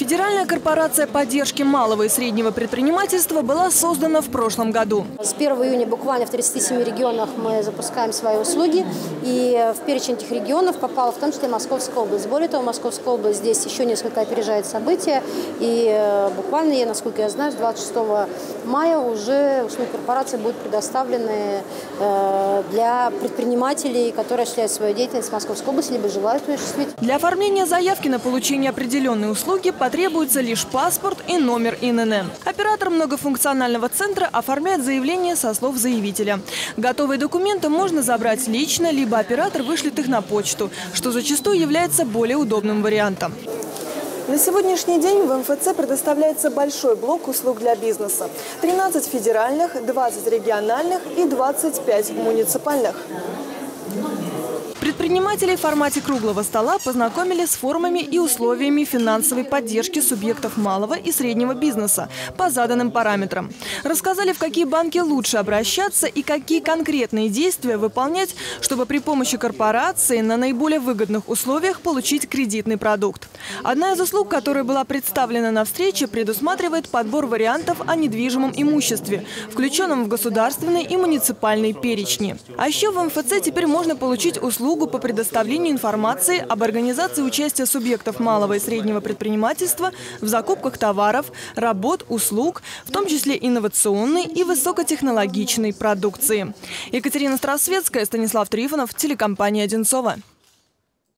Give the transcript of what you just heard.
Федеральная корпорация поддержки малого и среднего предпринимательства была создана в прошлом году. С 1 июня буквально в 37 регионах мы запускаем свои услуги. И в перечень этих регионов попала в том числе Московская область. Более того, Московская область здесь еще несколько опережает события. И э, буквально, я, насколько я знаю, с 26 мая уже услуги корпорации будут предоставлены э, для предпринимателей, которые осуществляют свою деятельность в Московской области, либо желают ее осуществить. Для оформления заявки на получение определенной услуги потребуется лишь паспорт и номер ИНН. Оператор многофункционального центра оформляет заявление со слов заявителя. Готовые документы можно забрать лично, либо оператор вышлет их на почту, что зачастую является более удобным вариантом. На сегодняшний день в МФЦ предоставляется большой блок услуг для бизнеса. 13 федеральных, 20 региональных и 25 муниципальных. Предприниматели в формате круглого стола познакомили с формами и условиями финансовой поддержки субъектов малого и среднего бизнеса по заданным параметрам. Рассказали, в какие банки лучше обращаться и какие конкретные действия выполнять, чтобы при помощи корпорации на наиболее выгодных условиях получить кредитный продукт. Одна из услуг, которая была представлена на встрече, предусматривает подбор вариантов о недвижимом имуществе, включенном в государственный и муниципальные перечни. А еще в МФЦ теперь можно получить услугу по предоставлению информации об организации участия субъектов малого и среднего предпринимательства в закупках товаров, работ, услуг, в том числе инновационной и высокотехнологичной продукции. Екатерина Страсветская, Станислав Трифонов, телекомпания «Одинцова».